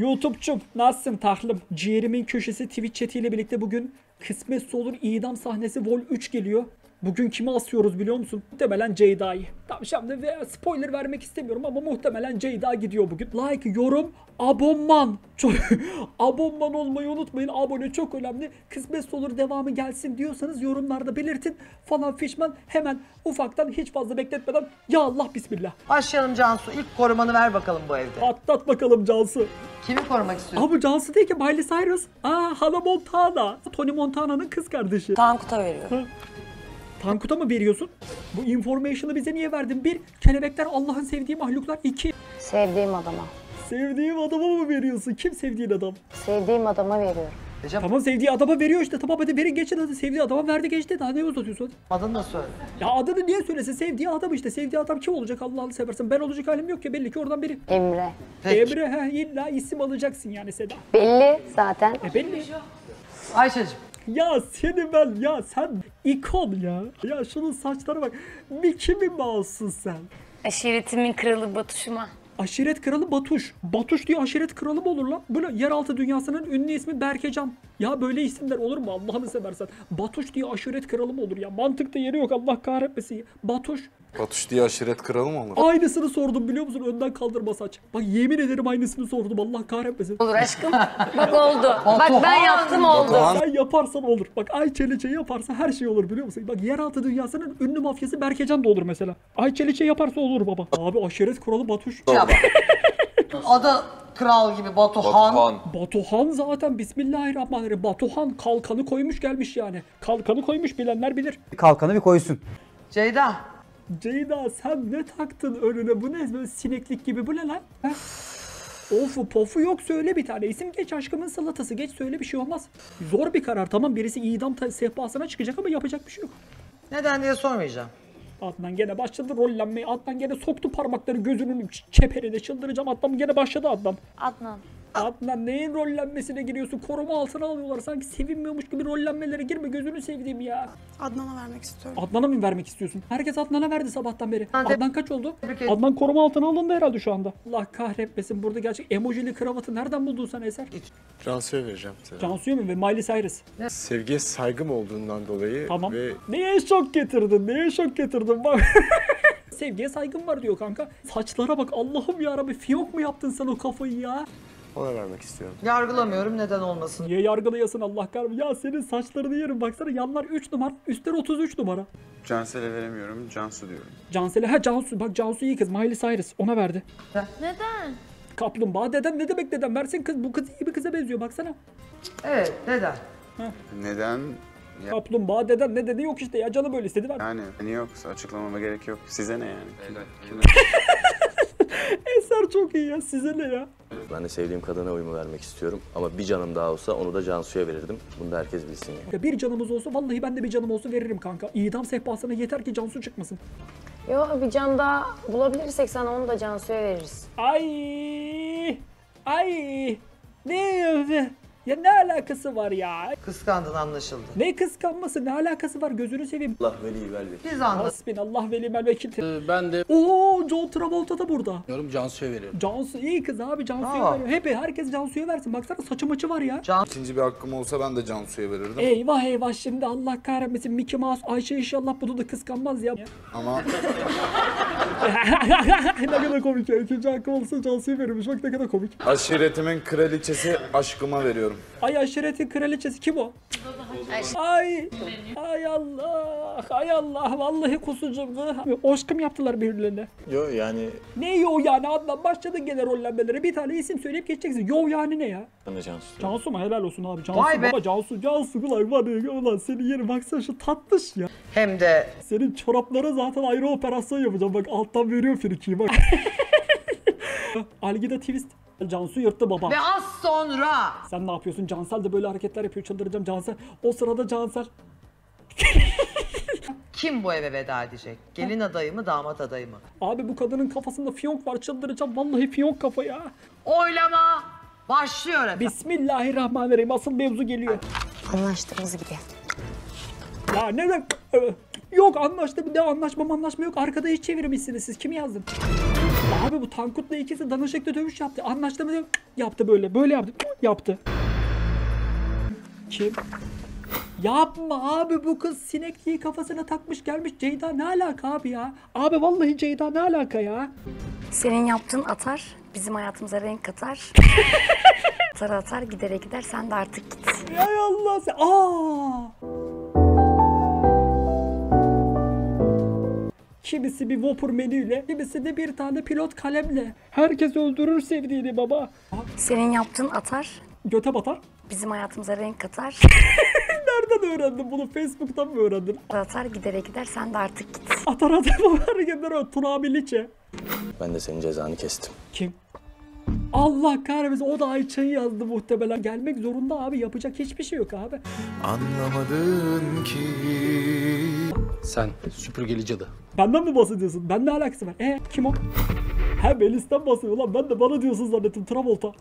YouTube'cum nasılsın tahlım? Ciğerimin köşesi Twitch chatiyle birlikte bugün kısmetse olur idam sahnesi Vol 3 geliyor. Bugün kimi asıyoruz biliyor musun? Muhtemelen Ceyda'yı. Tamam şimdi ve spoiler vermek istemiyorum ama muhtemelen Ceyda gidiyor bugün. Like, yorum, abonman. Çok abonman olmayı unutmayın. Abone çok önemli. Kısmetse olur devamı gelsin diyorsanız yorumlarda belirtin. Falan fişman hemen ufaktan hiç fazla bekletmeden ya Allah bismillah. Başlayalım Cansu. İlk korumanı ver bakalım bu evde. Atlat bakalım Cansu. Kimi korumak istiyorsun? Abi Cansu değil ki Miley Cyrus. Aa Hannah Montana. Tony Montana'nın kız kardeşi. Tankut'a veriyorum. Tankut'a mı veriyorsun? Bu information'ı bize niye verdin? Bir, kelebekler Allah'ın sevdiği mahluklar. İki, Sevdiğim adama. sevdiğim adama mı veriyorsun? Kim sevdiğin adam? Sevdiğim adama veriyorum. Recep Tamam sevdiği adama veriyor işte. Tamam hadi verin geçin hadi. Sevdiği adama verdi geçti. Daha ne uzatıyorsun? adını da söyle. Ya adını niye söylesin? Sevdiği adam işte. Sevdiği adam kim olacak Allah'ını seversen? Ben olacak halim yok ya. Belli ki oradan biri. Emre. Peki. Emre he, illa isim alacaksın yani Seda. Belli zaten. E belli. Ayşe'cim. Ya seni ben ya sen ikon ya. Ya şunun saçlara bak. Mickey mi mouse'sun sen? Aşiretimin kralı Batuş'uma. Aşiret kralı Batuş. Batuş diye aşiret kralı mı olur lan? Böyle yeraltı dünyasının ünlü ismi Berkecan. Ya böyle isimler olur mu Allah'ını seversen? Batuş diye aşiret kralı mı olur ya? Mantıkta yeri yok Allah kahretmesin ya. Batuş. Batuş diye aşiret kralı mı olur? Aynısını sordum biliyor musun? Önden kaldırma saç. Bak yemin ederim aynısını sordum Allah kahretmesin. Olur aşkım. Bak oldu. Bak ben yaptım oldu. Sen yaparsan olur. Bak Ay Çeliçe yaparsa her şey olur biliyor musun? Bak yeraltı dünyasının ünlü mafyası Berkecan da olur mesela. Ay Çeliçe yaparsa olur baba. Abi aşiret kralı Batuş. Yap. Adı kral gibi Batuhan. Batuhan. Batuhan zaten Bismillahirrahmanirrahim. Batuhan kalkanı koymuş gelmiş yani. Kalkanı koymuş bilenler bilir. kalkanı bir koysun. Ceyda. Ceyda sen ne taktın önüne? Bu ne böyle sineklik gibi bu ne lan? Heh. Ofu pofu yok söyle bir tane isim geç aşkımın salatası geç söyle bir şey olmaz. Zor bir karar tamam birisi idam sehpasına çıkacak ama yapacak bir şey yok. Neden diye sormayacağım. Adnan gene başladı rollenmeye. Adnan gene soktu parmakları gözünün çeperine çıldıracağım. Adnan gene başladı Adnan. Adnan. Adnan neyin rollenmesine giriyorsun? Koruma altına alıyorlar. Sanki sevinmiyormuş gibi rollenmelere girme. Gözünü sevdiğim ya. Adnan'a vermek istiyorum. Adnan'a mı vermek istiyorsun? Herkes Adnan'a verdi sabahtan beri. Hadi. Adnan kaç oldu? Ederim. Adnan koruma altına alındı herhalde şu anda. Allah kahretmesin. Burada gerçek emojili kravatı nereden buldun sen Eser? Cansu'ya vereceğim sana. Cansu'ya mı ve Miley Cyrus? Sevgiye saygım olduğundan dolayı Tamam. ve Neye şok getirdin? Neye şok getirdin? Bak. Sevgiye saygım var diyor kanka. Saçlara bak Allah'ım ya Rabbi fiyonk mu yaptın sen o kafayı ya? Ona vermek istiyorum. Yargılamıyorum neden olmasın. Niye yargılayasın Allah kahretsin? Ya senin saçlarını yerim baksana yanlar 3 numara üstler 33 numara. Cansel'e veremiyorum. Cansu diyorum. Cansel'e ha Cansu bak Cansu iyi kız Miley Cyrus ona verdi. Neden? Kaplumbağa dedem ne demek dedem versin kız bu kız iyi bir kıza benziyor baksana. Evet neden? Neden? Ya, Kaplumbağa dedem ne dedi yok işte ya canı böyle istedi ver. yani ne yoksa açıklamama gerek yok. Size ne yani? Eser çok iyi ya size ne ya? Ben de sevdiğim kadına oyumu vermek istiyorum. Ama bir canım daha olsa onu da Cansu'ya verirdim. Bunu da herkes bilsin yani. Ya bir canımız olsa vallahi ben de bir canım olsa veririm kanka. İdam sehpasına yeter ki Cansu çıkmasın. Yo bir can daha bulabilirsek sana onu da Cansu'ya veririz. Ay ay ne ya ne alakası var ya? Kıskandın anlaşıldı. Ne kıskanması ne alakası var gözünü seveyim. Allah veli velvi. Biz anladık. Hasbinallah ve nimel vekil. Ben de Oo John Travolta da burada. diyorum Cansu'ya veriyorum. Cansu iyi kız abi Cansu'ya Aa. veriyor. Hep herkes Cansu'ya versin. Baksana saçı maçı var ya. İkinci bir hakkım olsa ben de Cansu'ya verirdim. Eyvah eyvah şimdi Allah kahretmesin Mickey Mouse Ayşe inşallah bunu da kıskanmaz ya. Ama ne kadar komik ya. İkinci hakkım olsa Cansu'ya verirmiş. Bak ne kadar komik. aşiretimin kraliçesi aşkıma veriyorum. Ay aşiretin kraliçesi kim o? Ay, ay Allah, ay Allah, vallahi kusucum. Oşkım yaptılar birbirlerine. Yo yani Ne yo yani Adnan başladın gene rollenmelere. Bir tane isim söyleyip geçeceksin. Yo yani ne ya? Ben de Cansu. Cansu mu? Helal olsun abi. Cansu Vay be. baba Cansu. Cansu ulan var ya ulan senin yeri baksana şu tatlış ya. Hem de Senin çoraplara zaten ayrı operasyon yapacağım. Bak alttan veriyor frikiyi bak. Algida twist. Cansu yırttı baba. ve az sonra Sen ne yapıyorsun? Cansel de böyle hareketler yapıyor. Çıldıracağım Cansel. O sırada Cansel. kim bu eve veda edecek? Gelin adayı mı damat adayı mı? Abi bu kadının kafasında fiyonk var. Çıldıracağım. Vallahi fiyonk kafa ya. Oylama başlıyor efendim. Bismillahirrahmanirrahim. Asıl mevzu geliyor. Anlaştığımız gibi. Ya neden? Yok anlaştı. Bir de anlaşma anlaşma yok. Arkada hiç çevirmişsiniz siz. Kimi yazdın? Abi bu Tankut'la ikisi danışıklı dövüş yaptı. Anlaştı mı? Yaptı böyle. Böyle yaptı. Yaptı. Kim? Yapma abi bu kız sinekliği kafasına takmış gelmiş. Ceyda ne alaka abi ya? Abi vallahi Ceyda ne alaka ya? Senin yaptığın atar, bizim hayatımıza renk katar. atar atar, gidere gider, sen de artık git. Ya Allah sen. Aa! Kimisi bir vapur menüyle, kimisi de bir tane pilot kalemle. Herkes öldürür sevdiğini baba. Senin yaptığın atar, Göte batar. bizim hayatımıza renk katar. Nereden öğrendin bunu? Facebook'tan mı öğrendin? atar gidere gider, sen de artık git. Atar atar bu hareketler o. Tunabiliçe. Ben de senin cezanı kestim. Kim? Allah kahretmesin o da Ayça'yı yazdı muhtemelen. Gelmek zorunda abi yapacak hiçbir şey yok abi. Anlamadın ki Sen süpürgeli cadı. Benden mi bahsediyorsun? Ben ne alakası var? E kim o? He Melis'ten bahsediyor lan ben de bana diyorsun zannettim Travolta.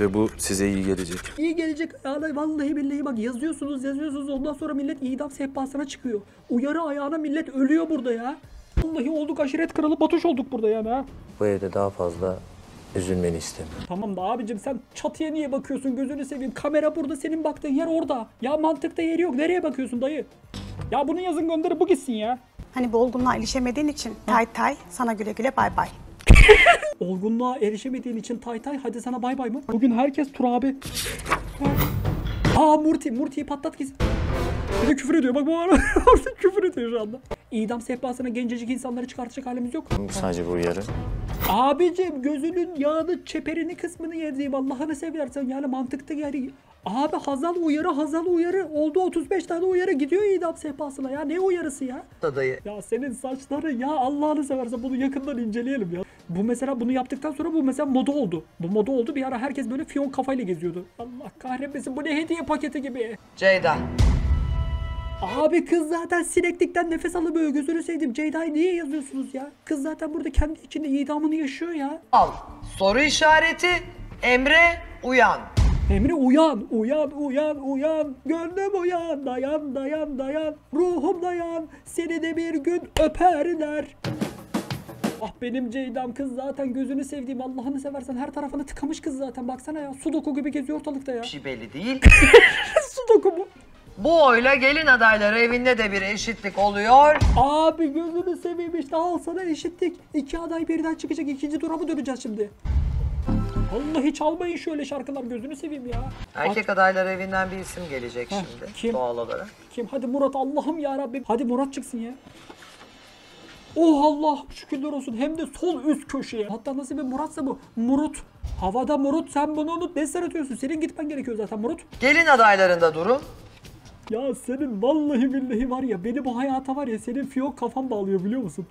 Ve bu size iyi gelecek. İyi gelecek yani vallahi billahi bak yazıyorsunuz yazıyorsunuz ondan sonra millet idam sehpasına çıkıyor. Uyarı ayağına millet ölüyor burada ya. Vallahi olduk aşiret kralı batuş olduk burada yani ha. Bu evde daha fazla üzülmeni istemiyorum. Tamam da abicim sen çatıya niye bakıyorsun gözünü seveyim. Kamera burada senin baktığın yer orada. Ya mantıkta yeri yok nereye bakıyorsun dayı? Ya bunu yazın gönderin bu gitsin ya. Hani bu olgunluğa erişemediğin için tay tay sana güle güle bay bay. Olgunluğa erişemediğin için tay tay hadi sana bay bay mı? Bugün herkes Tur abi. Aa Murti, Murti'yi patlat gitsin. Bir de küfür ediyor bak bu ara orada küfür ediyor şu anda. İdam sehpasına gencecik insanları çıkartacak halimiz yok. Sadece bu uyarı. Abicim gözünün yağını çeperini kısmını yediğim Allah'ını seversen yani mantıkta yani. Abi Hazal uyarı Hazal uyarı oldu 35 tane uyarı gidiyor idam sehpasına ya ne uyarısı ya? Dayı. Ya senin saçların ya Allah'ını seversen bunu yakından inceleyelim ya. Bu mesela bunu yaptıktan sonra bu mesela moda oldu. Bu moda oldu bir ara herkes böyle fiyon kafayla geziyordu. Allah kahretmesin bu ne hediye paketi gibi. Ceyda. Abi kız zaten sineklikten nefes alamıyor gözünü sevdim. Ceyda'yı niye yazıyorsunuz ya? Kız zaten burada kendi içinde idamını yaşıyor ya. Al. Soru işareti. Emre uyan. Emre uyan, uyan, uyan, uyan. Gönlüm uyan, dayan, dayan, dayan. Ruhum dayan, seni de bir gün öperler. Ah benim Ceyda'm kız zaten gözünü sevdiğim Allah'ını seversen her tarafını tıkamış kız zaten baksana ya sudoku gibi geziyor ortalıkta ya. Bir şey belli değil. Sudoku mu? Bu oyla gelin adayları evinde de bir eşitlik oluyor. Abi gözünü seveyim işte al sana eşitlik. İki aday birden çıkacak ikinci tura mı döneceğiz şimdi? Vallahi çalmayın şöyle şarkılar gözünü seveyim ya. Erkek adaylar evinden bir isim gelecek Heh, şimdi. kim? Doğal olarak. Kim? Hadi Murat Allah'ım ya Rabbim. Hadi Murat çıksın ya. Oh Allah şükürler olsun. Hem de sol üst köşeye. Hatta nasıl bir Muratsa bu. Murut. Havada Murut sen bunu unut. Ne atıyorsun? Senin gitmen gerekiyor zaten Murut. Gelin adaylarında durum. Ya senin vallahi billahi var ya beni bu hayata var ya senin fiyok kafan bağlıyor biliyor musun?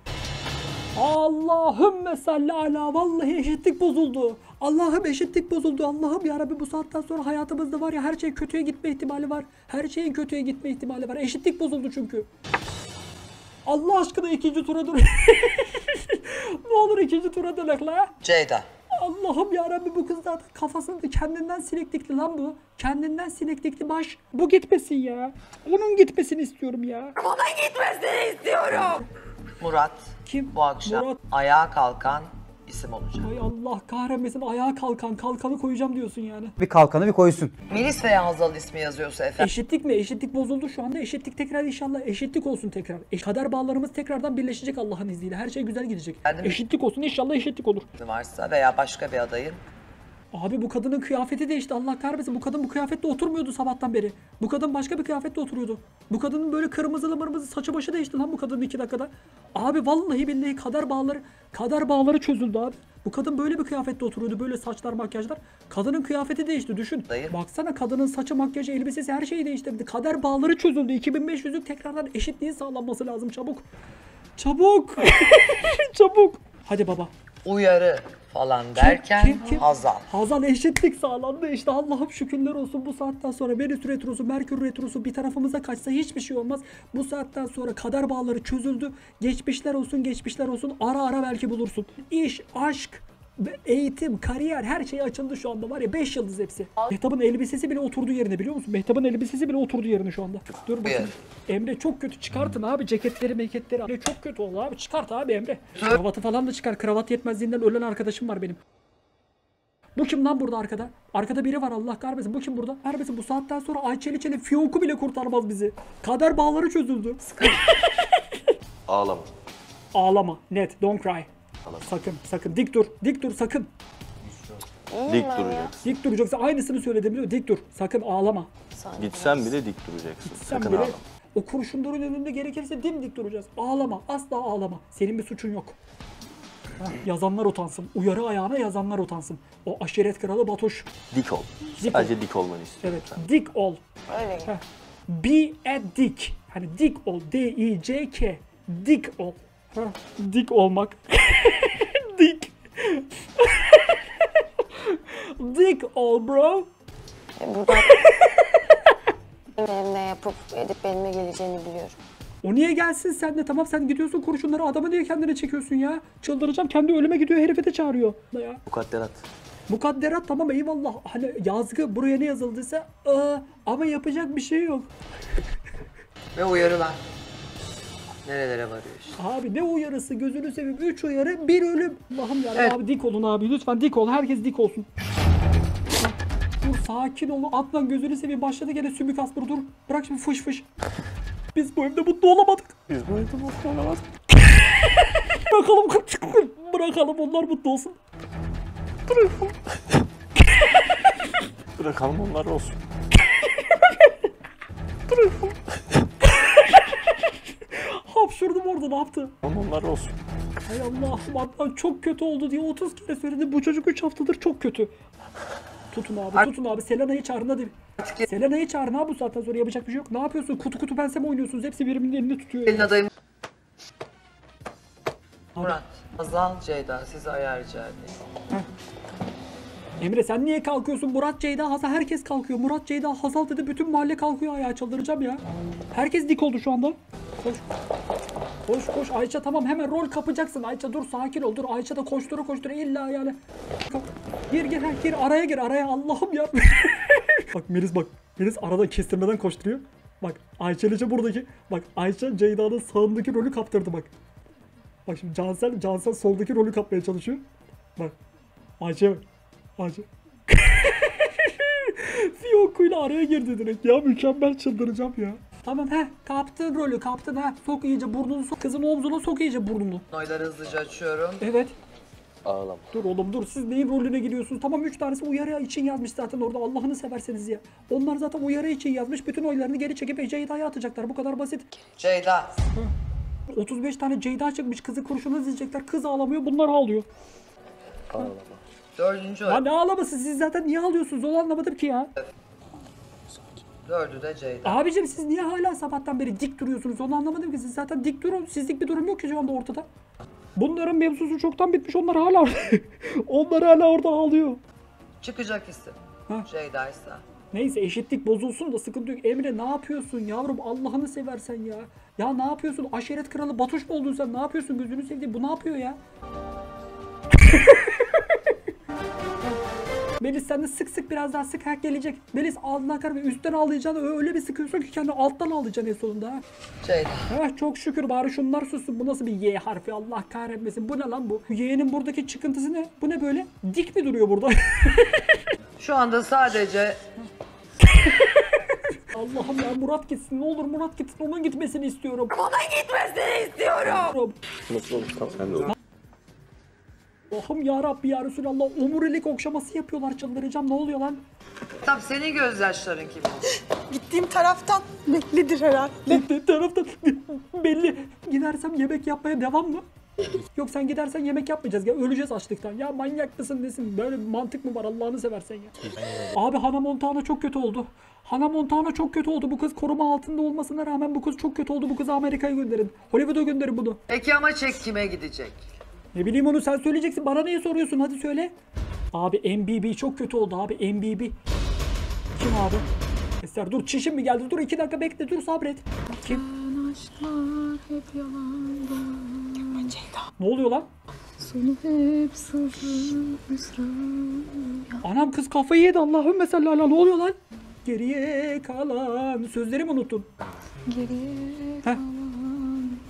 Allahümme salli ala vallahi eşitlik bozuldu. Allah'ım eşitlik bozuldu. Allah'ım ya Rabbi bu saatten sonra hayatımızda var ya her şey kötüye gitme ihtimali var. Her şeyin kötüye gitme ihtimali var. Eşitlik bozuldu çünkü. Allah aşkına ikinci tura dur. ne olur ikinci tura dönek la. Ceyda. Allah'ım ya Rabbi bu kız zaten kafasında kendinden sineklikli lan bu. Kendinden sineklikli baş. Bu gitmesin ya. Onun gitmesini istiyorum ya. Murat. Kim? Bu akşam Murat. ayağa kalkan isim olacak. Ay Allah kahretmesin ayağa kalkan kalkanı koyacağım diyorsun yani. Bir kalkanı bir koysun. Melis veya Hazal ismi yazıyorsa efendim. Eşitlik mi? Eşitlik bozuldu şu anda. Eşitlik tekrar inşallah eşitlik olsun tekrar. E, kader bağlarımız tekrardan birleşecek Allah'ın izniyle. Her şey güzel gidecek. Mi? Eşitlik olsun inşallah eşitlik olur. varsa veya başka bir adayın. Abi bu kadının kıyafeti değişti Allah kahretmesin. Bu kadın bu kıyafette oturmuyordu sabahtan beri. Bu kadın başka bir kıyafette oturuyordu. Bu kadının böyle kırmızılı mırmızı saçı başı değişti lan bu kadının iki dakikada. Abi vallahi billahi kader bağları kader bağları çözüldü abi. Bu kadın böyle bir kıyafette oturuyordu. Böyle saçlar makyajlar. Kadının kıyafeti değişti düşün. Dayı. Baksana kadının saçı makyajı elbisesi her şeyi değiştirdi. Kader bağları çözüldü. 2500'lük tekrardan eşitliğin sağlanması lazım çabuk. Çabuk. çabuk. Hadi baba. Uyarı falan derken kim, kim? Hazal. Hazal eşitlik sağlandı işte Allah'ım şükürler olsun bu saatten sonra Venüs retrosu, Merkür retrosu bir tarafımıza kaçsa hiçbir şey olmaz. Bu saatten sonra kader bağları çözüldü. Geçmişler olsun geçmişler olsun ara ara belki bulursun. İş, aşk, Eğitim, kariyer her şey açıldı şu anda var ya 5 yıldız hepsi. Mehtap'ın elbisesi bile oturdu yerine biliyor musun? Mehtap'ın elbisesi bile oturdu yerine şu anda. Dur bakayım. Emre çok kötü çıkartın abi ceketleri meketleri. Emre çok kötü oldu abi çıkart abi Emre. Kravatı falan da çıkar. Kravat yetmezliğinden ölen arkadaşım var benim. Bu kim lan burada arkada? Arkada biri var Allah kahretsin. Bu kim burada? Kahretsin bu saatten sonra Ayçeli Çeli Fiyonku bile kurtarmaz bizi. Kader bağları çözüldü. Ağlama. Ağlama. Net. Don't cry. Sakın sakın. Dik dur. Dik dur sakın. Dik duracaksın. Dik duracaksın. Aynısını söyledim biliyor musun? Dik dur. Sakın ağlama. Gitsen bile dik duracaksın. Sen Sakın bile ağlama. o kurşunların önünde gerekirse dimdik duracağız. Ağlama. Asla ağlama. Senin bir suçun yok. Heh, yazanlar utansın. Uyarı ayağına yazanlar utansın. O aşiret kralı Batoş. Dik ol. Dik Sadece dik olmanı istiyorum. Evet. Dik ol. Öyle. Heh. Be a dick. Hani dik ol. D-I-C-K. Dik ol. Dik olmak. dik. dik ol bro. Burada evine yapıp edip elime geleceğini biliyorum. O niye gelsin sen de tamam sen gidiyorsun kurşunları adamı niye kendine çekiyorsun ya? Çıldıracağım kendi ölüme gidiyor herife de çağırıyor. Ya. Mukadderat. Mukadderat tamam eyvallah. Hani yazgı buraya ne yazıldıysa aa, ama yapacak bir şey yok. Ve uyarılar. Nerelere varıyor işte. Abi ne uyarısı gözünü seveyim. 3 uyarı bir ölüm. Allah'ım ya Evet. abi dik olun abi lütfen dik ol. Herkes dik olsun. Dur sakin ol. Atla gözünü seveyim. Başladı gene sümük aspır dur. Bırak şimdi fış fış. Biz bu evde mutlu olamadık. Biz bu evde mutlu olamadık. Bırakalım Bırakalım onlar mutlu olsun. Bırakalım. Bırakalım onlar olsun. Hapşurdum orada ne yaptı? Onlar olsun. Hay Allah'ım Adnan çok kötü oldu diye 30 kere söyledi. Bu çocuk 3 haftadır çok kötü. Tutun abi tutun abi. Selena'yı çağırın hadi. Selena'yı çağırın abi bu saatten sonra yapacak bir şey yok. Ne yapıyorsun? Kutu kutu pense mi oynuyorsunuz? Hepsi birbirinin elini tutuyor. Gelin adayım. Murat, Azal, Ceyda sizi ayar rica edeyim. Emre sen niye kalkıyorsun? Murat Ceyda Hazal herkes kalkıyor. Murat Ceyda Hazal dedi bütün mahalle kalkıyor ayağa çıldıracağım ya. Herkes dik oldu şu anda. Koş. Koş koş Ayça tamam hemen rol kapacaksın. Ayça dur sakin ol dur. Ayça da koştura koştura illa yani. Gir gir gir araya gir araya Allah'ım ya. bak Melis bak. Melis arada kestirmeden koşturuyor. Bak Ayça Lice buradaki. Bak Ayça Ceyda'nın sağındaki rolü kaptırdı bak. Bak şimdi Cansel, Cansel soldaki rolü kapmaya çalışıyor. Bak. Ayça Ayça. Fiyonkuyla araya girdi direkt ya. Mükemmel çıldıracağım ya. Tamam he kaptın rolü kaptın ha. Sok iyice burnunu sok. Kızın omzuna sok iyice burnunu. Oyları hızlıca açıyorum. Evet. Ağlama. Dur oğlum dur siz neyin rolüne giriyorsunuz? Tamam 3 tanesi uyarı için yazmış zaten orada Allah'ını severseniz ya. Onlar zaten uyarı için yazmış. Bütün oylarını geri çekip Ceyda'ya atacaklar. Bu kadar basit. Ceyda. 35 tane Ceyda çıkmış. Kızı kurşuna dizecekler. Kız ağlamıyor. Bunlar ağlıyor. Ağlama. Dördüncü Ya ne ağlaması? Siz zaten niye ağlıyorsunuz? Onu anlamadım ki ya. Dördü de Ceyda. Abicim siz niye hala sabahtan beri dik duruyorsunuz? Onu anlamadım ki. Siz zaten dik durun. Sizlik bir durum yok ki şu anda ortada. Bunların mevzusu çoktan bitmiş. Onlar hala onlar hala orada ağlıyor. Çıkacak isim. Ceyda ise. Neyse eşitlik bozulsun da sıkıntı yok. Emre ne yapıyorsun yavrum Allah'ını seversen ya. Ya ne yapıyorsun? Aşiret kralı Batuş mu oldun sen? Ne yapıyorsun? Gözünü seveyim. Bu ne yapıyor ya? Melis sen de sık sık biraz daha sık hak gelecek. Melis ağzına kar ve üstten ağlayacaksın öyle bir sıkıyorsun ki kendini alttan ağlayacaksın en sonunda. Ceyda. Heh, çok şükür bari şunlar sussun. Bu nasıl bir Y harfi Allah kahretmesin. Bu ne lan bu? Y'nin buradaki çıkıntısı ne? Bu ne böyle? Dik mi duruyor burada? Şu anda sadece Allah'ım ya Murat gitsin. Ne olur Murat gitsin. Onun gitmesini istiyorum. Onun gitmesini istiyorum. Nasıl olur? Tamam. Sen de olur. Allah'ım ya Rabbi ya Resulallah. Omurilik okşaması yapıyorlar. Çıldıracağım. Ne oluyor lan? tam senin gözyaşların kimin? Gittiğim taraftan bellidir herhalde. Ne taraftan belli. Gidersem yemek yapmaya devam mı? Yok sen gidersen yemek yapmayacağız. Ya öleceğiz açlıktan. Ya manyak mısın nesin? Böyle bir mantık mı var Allah'ını seversen ya. Abi Hannah Montana çok kötü oldu. Hannah Montana çok kötü oldu. Bu kız koruma altında olmasına rağmen bu kız çok kötü oldu. Bu kızı Amerika'ya gönderin. Hollywood'a gönderin bunu. Peki ama çek kime gidecek? Ne bileyim onu sen söyleyeceksin. Bana niye soruyorsun? Hadi söyle. Abi MBB çok kötü oldu abi. MBB. Kim abi? Eser dur çişim mi geldi? Dur iki dakika bekle. Dur sabret. Kim? Ne oluyor lan? Anam kız kafayı yedi Allah'ım mesela ne oluyor lan? Geriye kalan sözlerimi unuttun. Geriye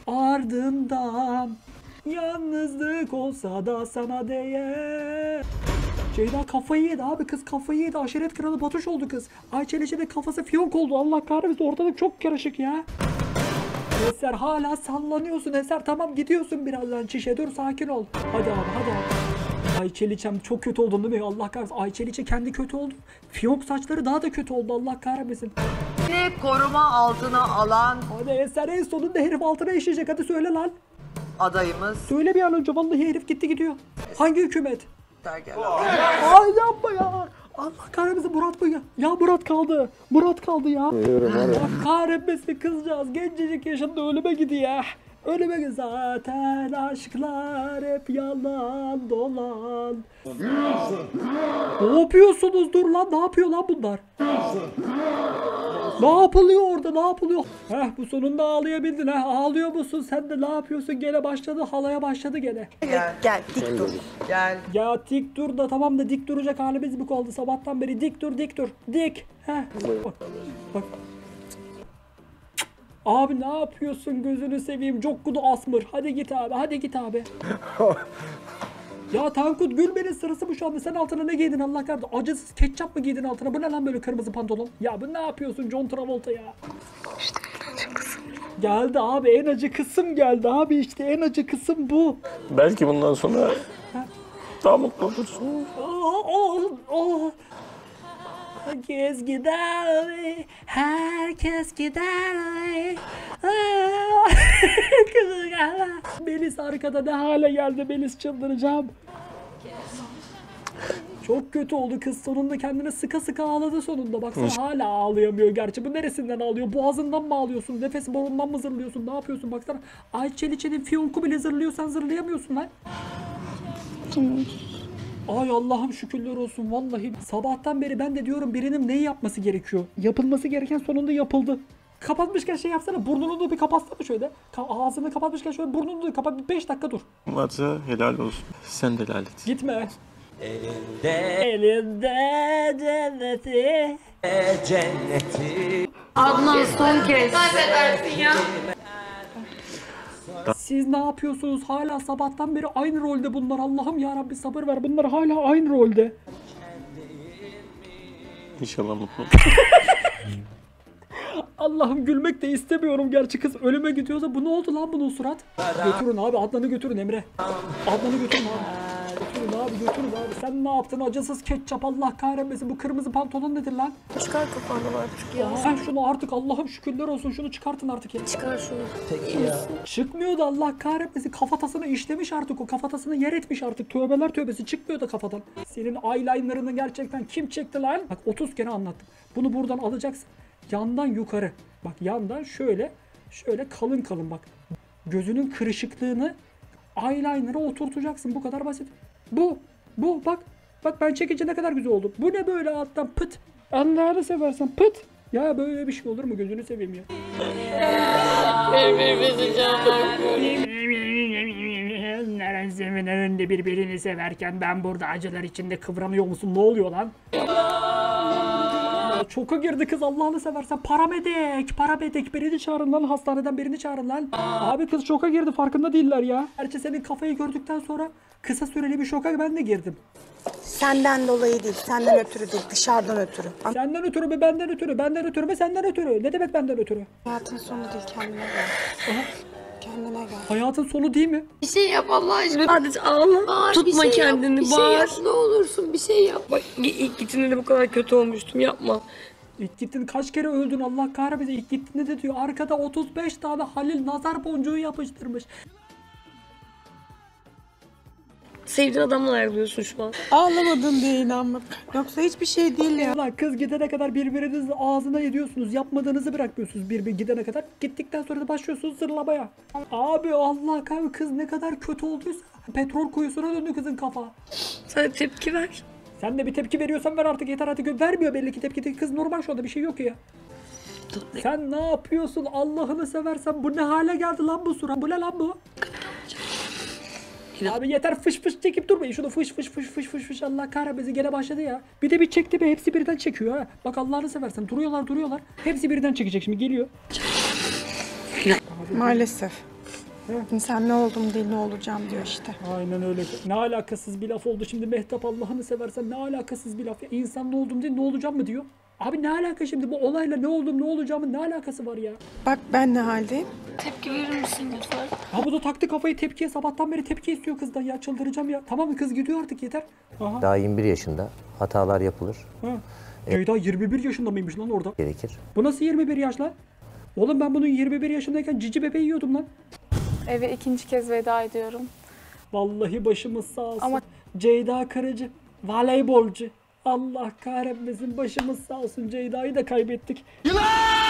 Ardından yalnızlık olsa da sana değer. Ceyda kafayı yedi abi kız kafayı yedi. Aşiret kralı Batuş oldu kız. Ayçel de kafası fiyonk oldu. Allah kahretsin ortalık çok karışık ya. Eser hala sallanıyorsun Eser tamam gidiyorsun birazdan çişe dur sakin ol. Hadi abi hadi abi. Ayçeliçem çok kötü oldun değil mi? Allah kahretsin. Ayçeliçe kendi kötü oldu. Fiyonk saçları daha da kötü oldu. Allah kahretmesin. Ne koruma altına alan Hadi Eser en sonunda herif altına işeyecek. Hadi söyle lan. Adayımız Söyle bir an önce. Vallahi herif gitti gidiyor. Hangi hükümet? Sergen. Ay yapma ya. Allah kahretmesin Murat mı ya? Ya Murat kaldı. Murat kaldı ya. Allah kahretmesin kızcağız. Gencecik yaşında ölüme gidiyor. Ölüme. Zaten aşklar hep yalan dolan. ne yapıyorsunuz? Dur lan ne yapıyor lan bunlar? ne yapılıyor orada ne yapılıyor? Heh bu sonunda ağlayabildin ha. Ağlıyor musun? Sen de ne yapıyorsun? Gene başladı halaya başladı gene. Gel. Gel dik dur. Gel. Ya dik dur da tamam da dik duracak halimiz mi kaldı sabahtan beri dik dur dik dur dik Heh. Bak, bak. Abi ne yapıyorsun gözünü seveyim? Çok kudu asmır. Hadi git abi hadi git abi. Ya Tankut gülmenin sırası bu şu anda. Sen altına ne giydin Allah kahretsin? Acısız ketçap mı giydin altına? Bu ne lan böyle kırmızı pantolon? Ya bu ne yapıyorsun John Travolta ya? Geldi abi en acı kısım geldi abi. İşte en acı kısım bu. Belki bundan sonra daha mutlu olursun. Oh, oh, oh. Herkes gider, herkes gider. Herkes gider. Melis arkada ne hale geldi Melis çıldıracağım. Çok kötü oldu kız sonunda kendine sıka sıka ağladı sonunda. Baksana hala ağlayamıyor gerçi. Bu neresinden ağlıyor? Boğazından mı ağlıyorsun? Nefes borundan mı zırlıyorsun? Ne yapıyorsun? Baksana Ayçel İçen'in fiyonku bile zırlıyorsan zırlayamıyorsun lan. Ay Allah'ım şükürler olsun vallahi. Sabahtan beri ben de diyorum birinin neyi yapması gerekiyor? Yapılması gereken sonunda yapıldı. Kapatmışken şey yapsana burnunu da bir kapatsana şöyle. Ka- ağzını kapatmışken şöyle burnunu da kapat bir 5 dakika dur. Varsa helal olsun. Sen de helal et. Gitme. Elinde Elinde cenneti Adnan son kez. Siz ne yapıyorsunuz? Hala sabahtan beri aynı rolde bunlar. Allah'ım ya Rabbi sabır ver. Bunlar hala aynı rolde. İnşallah mutlu. Allah'ım gülmek de istemiyorum gerçi kız ölüme gidiyorsa bu ne oldu lan bunun surat? Götürün abi Adnan'ı götürün Emre. Adnan'ı götürün abi. Götürün abi götürün abi. Sen ne yaptın acısız ketçap Allah kahretmesin bu kırmızı pantolon nedir lan? Çıkar kafanı artık ya. Sen şunu artık Allah'ım şükürler olsun şunu çıkartın artık ya. Çıkar şunu. Çıkmıyordu Allah kahretmesin kafatasını işlemiş artık o kafatasını yer etmiş artık tövbeler tövbesi çıkmıyordu kafadan. Senin eyelinerını gerçekten kim çekti lan? Bak 30 kere anlattım. Bunu buradan alacaksın yandan yukarı. Bak yandan şöyle şöyle kalın kalın bak. Gözünün kırışıklığını eyeliner'a oturtacaksın bu kadar basit. Bu bu bak bak ben çekince ne kadar güzel oldu. Bu ne böyle alttan pıt. Allah'ını seversen pıt. Ya böyle bir şey olur mu gözünü seveyim ya. Neren sevinlerin de birbirini severken ben burada acılar içinde kıvranıyor musun? Ne oluyor lan? Ya Çoka girdi kız Allah'ını seversen. Paramedik, paramedik. Birini çağırın lan. Hastaneden birini çağırın lan. Abi kız şoka girdi farkında değiller ya. Gerçi senin kafayı gördükten sonra kısa süreli bir şoka ben de girdim. Senden dolayı değil, senden ötürü değil, dışarıdan ötürü. Senden ötürü mü benden ötürü, benden ötürü mü senden ötürü. Ne demek benden ötürü? Hayatın sonu değil, kendine gel. Kendine gel. Hayatın sonu değil mi? Bir şey yap Allah aşkına. Sadece ağla. Tutma bir şey yap, kendini. bir şey bağır. yap, ne olursun bir şey yap. Bak ilk gittiğinde de bu kadar kötü olmuştum yapma. İlk gittin kaç kere öldün Allah kahretmesin. İlk gittiğinde de diyor arkada 35 tane Halil nazar boncuğu yapıştırmış. Sevdiğin adamla ayrılıyorsun şu an. Ağlamadın diye inanmadım. Yoksa hiçbir şey değil ya. Lan kız gidene kadar birbirinizin ağzına ediyorsunuz. Yapmadığınızı bırakmıyorsunuz bir bir gidene kadar. Gittikten sonra da başlıyorsunuz zırlamaya. Abi Allah kahve kız ne kadar kötü olduysa petrol kuyusuna döndü kızın kafa. Sen tepki ver. Sen de bir tepki veriyorsan ver artık yeter artık. Vermiyor belli ki tepki. Kız normal şu anda bir şey yok ya. Sen ne yapıyorsun Allah'ını seversen bu ne hale geldi lan bu surat bu ne lan bu? Abi yeter fış fış çekip durmayın. Şunu fış fış fış fış fış fış Allah kahretmesin gene başladı ya. Bir de bir çekti be hepsi birden çekiyor ha. Bak Allah'ını seversen duruyorlar duruyorlar. Hepsi birden çekecek şimdi geliyor. Maalesef. İnsan ne oldum değil ne olacağım diyor işte. Aynen öyle. Ne alakasız bir laf oldu şimdi Mehtap Allah'ını seversen ne alakasız bir laf ya. İnsan ne oldum değil ne olacağım mı diyor. Abi ne alaka şimdi bu olayla ne oldum ne olacağımın ne alakası var ya. Bak ben ne haldeyim? Tepki verir misin lütfen? Ha bu da taktı kafayı tepkiye sabahtan beri tepki istiyor kızdan ya çıldıracağım ya. Tamam mı kız gidiyor artık yeter. Aha. Daha 21 yaşında hatalar yapılır Ha. Ceyda 21 yaşında mıymış lan orada? gerekir. Bu nasıl 21 yaş lan? Oğlum ben bunun 21 yaşındayken cici bebeği yiyordum lan. Eve ikinci kez veda ediyorum. Vallahi başımız sağ olsun. Ama- Ceyda Karacı, voleybolcu. Allah kahretmesin başımız sağ olsun Ceyda'yı da kaybettik. Yılan!